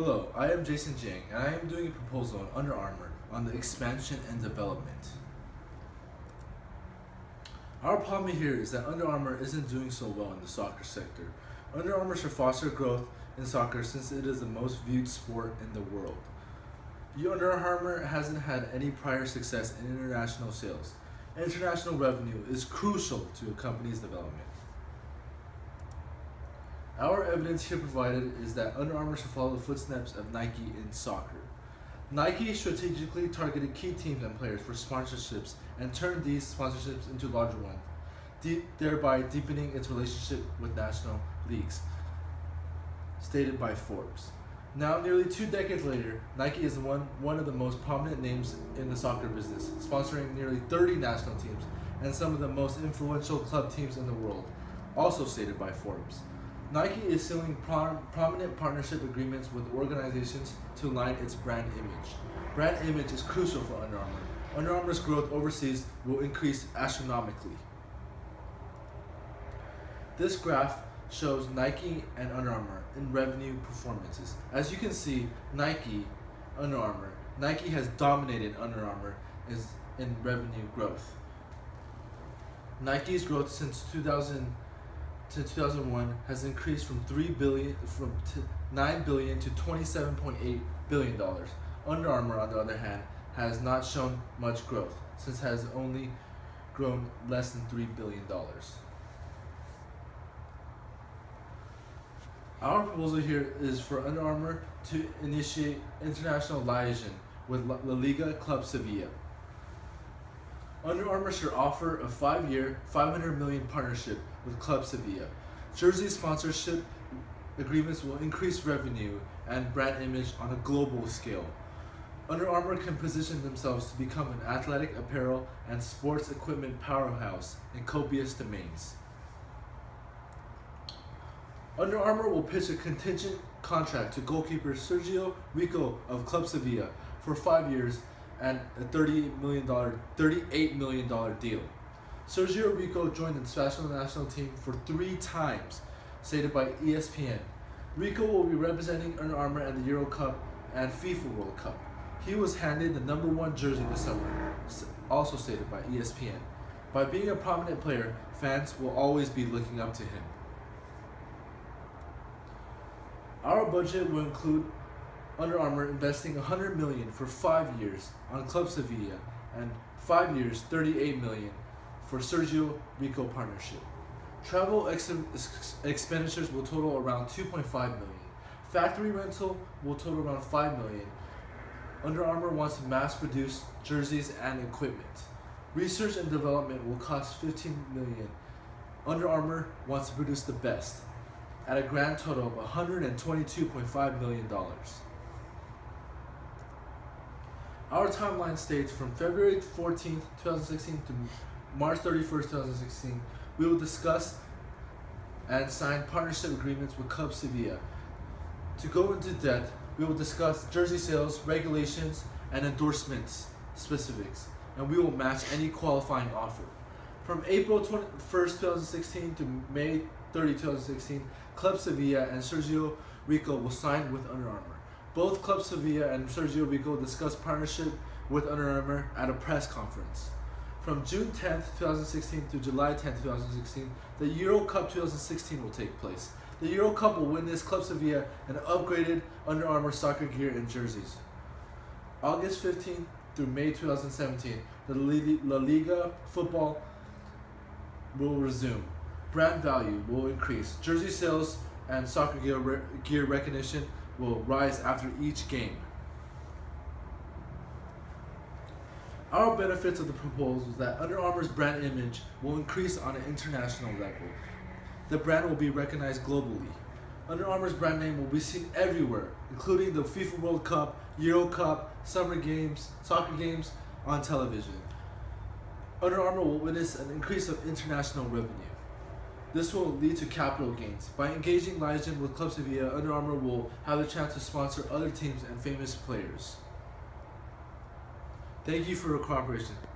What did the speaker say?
Hello, I am Jason Jiang, and I am doing a proposal on Under Armour on the expansion and development. Our problem here is that Under Armour isn't doing so well in the soccer sector. Under Armour should foster growth in soccer since it is the most viewed sport in the world. Under Armour hasn't had any prior success in international sales. International revenue is crucial to a company's development. Our evidence here provided is that Under Armour should follow the footsteps of Nike in soccer. Nike strategically targeted key teams and players for sponsorships and turned these sponsorships into larger ones, thereby deepening its relationship with national leagues, stated by Forbes. Now, nearly two decades later, Nike is one, one of the most prominent names in the soccer business, sponsoring nearly 30 national teams and some of the most influential club teams in the world, also stated by Forbes. Nike is sealing prom prominent partnership agreements with organizations to align its brand image. Brand image is crucial for Under Armour. Under Armour's growth overseas will increase astronomically. This graph shows Nike and Under Armour in revenue performances. As you can see, Nike, Under Armour, Nike has dominated Under Armour in revenue growth. Nike's growth since 2000 to 2001 has increased from 3 billion from 9 billion to 27.8 billion dollars. Under Armour on the other hand has not shown much growth since has only grown less than 3 billion dollars. Our proposal here is for Under Armour to initiate international liaison with La Liga Club Sevilla. Under Armour should offer a five-year, 500 million partnership with Club Sevilla. Jersey sponsorship agreements will increase revenue and brand image on a global scale. Under Armour can position themselves to become an athletic apparel and sports equipment powerhouse in copious domains. Under Armour will pitch a contingent contract to goalkeeper Sergio Rico of Club Sevilla for five years and a $38 million, $38 million deal. Sergio Rico joined the special national team for three times, stated by ESPN. Rico will be representing Under Armour at the Euro Cup and FIFA World Cup. He was handed the number one jersey this summer, also stated by ESPN. By being a prominent player, fans will always be looking up to him. Our budget will include under Armour investing 100 million for 5 years on Club Sevilla and 5 years 38 million for Sergio Rico partnership. Travel ex expenditures will total around 2.5 million. Factory rental will total around 5 million. Under Armour wants to mass produce jerseys and equipment. Research and development will cost 15 million. Under Armour wants to produce the best at a grand total of $122.5 million. Our timeline states from February 14th, 2016 to March 31st, 2016, we will discuss and sign partnership agreements with Club Sevilla. To go into depth, we will discuss jersey sales, regulations, and endorsements specifics, and we will match any qualifying offer. From April 21st, 2016 to May 30, 2016, Club Sevilla and Sergio Rico will sign with Under Armour. Both Club Sevilla and Sergio Rico discussed partnership with Under Armour at a press conference. From June 10, 2016 to July 10, 2016, the Euro Cup 2016 will take place. The Euro Cup will witness Club Sevilla an upgraded Under Armour soccer gear and jerseys. August 15 through May 2017, the La Liga football will resume. Brand value will increase. Jersey sales and soccer gear, gear recognition will rise after each game. Our benefits of the proposal is that Under Armour's brand image will increase on an international level. The brand will be recognized globally. Under Armour's brand name will be seen everywhere, including the FIFA World Cup, Euro Cup, Summer Games, soccer games on television. Under Armour will witness an increase of international revenue. This will lead to capital gains. By engaging Liaison with Club Sevilla, Under Armour will have the chance to sponsor other teams and famous players. Thank you for your cooperation.